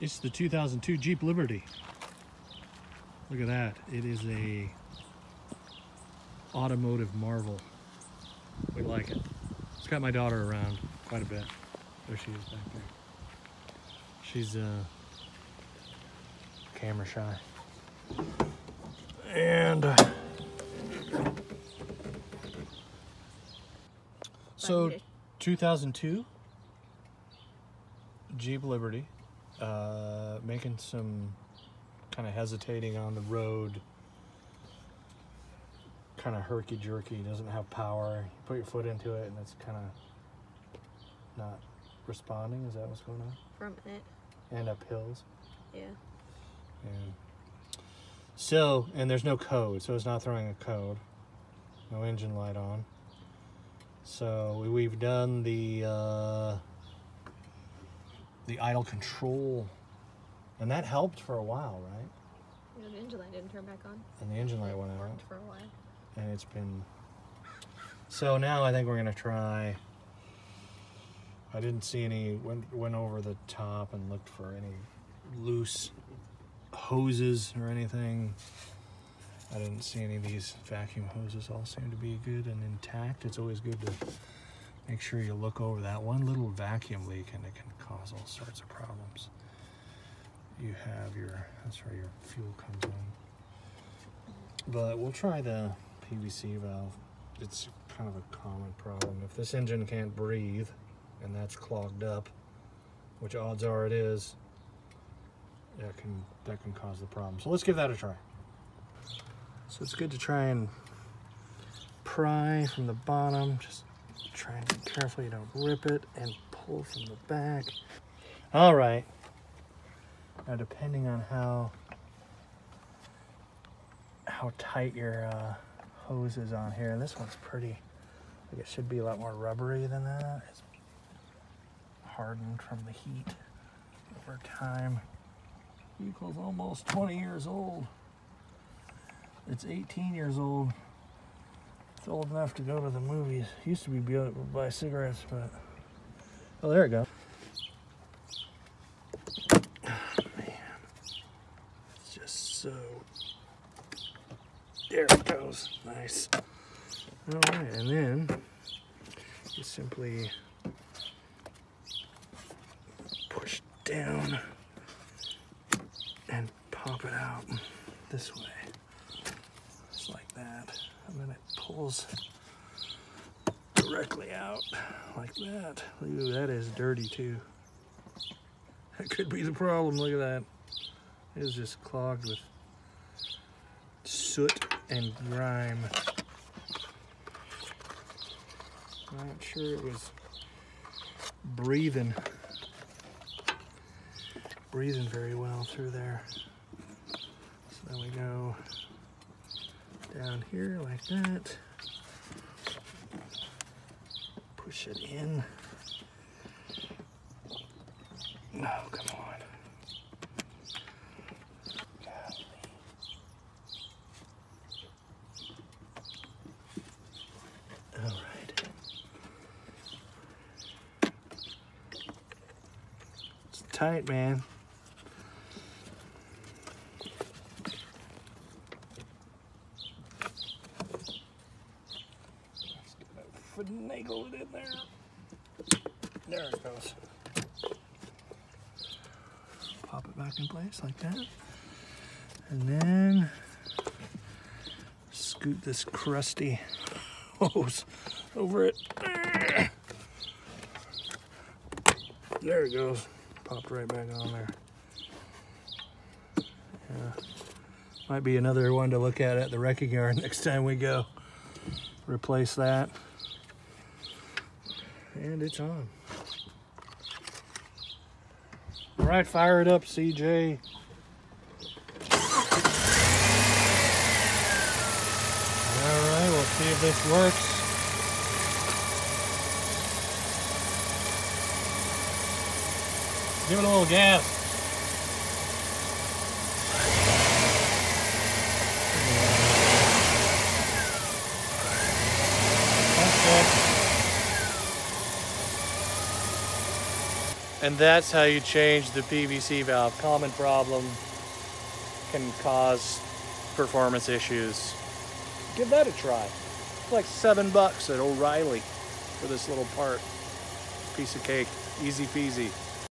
It's the 2002 Jeep Liberty. Look at that. It is a automotive marvel. We like it. It's got my daughter around quite a bit. There she is back there. She's uh, camera shy. And uh, so 2002 Jeep Liberty uh, making some kind of hesitating on the road. Kind of herky jerky doesn't have power. You put your foot into it and it's kind of not responding is that what's going on? From it. and up hills? Yeah. yeah. So and there's no code so it's not throwing a code. No engine light on. So we- we've done the uh, the idle control. And that helped for a while right? Yeah, the engine light didn't turn back on. and the engine light went out. for a while. and it's been so now I think we're gonna try I didn't see any went went over the top and looked for any loose hoses or anything. I didn't see any of these vacuum hoses all seem to be good and intact. It's always good to make sure you look over that one little vacuum leak and it can sorts of problems you have your that's where your fuel comes in but we'll try the PVC valve. It's kind of a common problem. If this engine can't breathe and that's clogged up, which odds are it is, that can that can cause the problem. So let's give that a try. So it's good to try and pry from the bottom. Just try and be careful you don't rip it and pull from the back. All right. Now depending on how how tight your uh, hose is on here. And this one's pretty, like it should be a lot more rubbery than that. It's hardened from the heat over time. Vehicle's almost 20 years old. It's 18 years old. It's old enough to go to the movies. Used to be able to buy cigarettes, but oh, there it goes. Man, it's just so goes. Nice. All right, and then you simply push down and pop it out this way. Just like that. And then it pulls directly out like that. Ooh, that is dirty too. That could be the problem. Look at that. It is just clogged with soot and grime. Not sure it was breathing breathing very well through there. So then we go down here like that. Push it in. No, come on. All right. It's tight, man. Finagle it in there. There it goes. Pop it back in place like that. And then scoot this crusty hose over it. There it goes. Popped right back on there. Yeah. Might be another one to look at at the wrecking yard next time we go. Replace that. And it's on. All right, fire it up, CJ. All right, we'll see if this works. Give it a little gas. And that's how you change the PVC valve. Common problem can cause performance issues. Give that a try. It's like seven bucks at O'Reilly for this little part. Piece of cake. Easy peasy.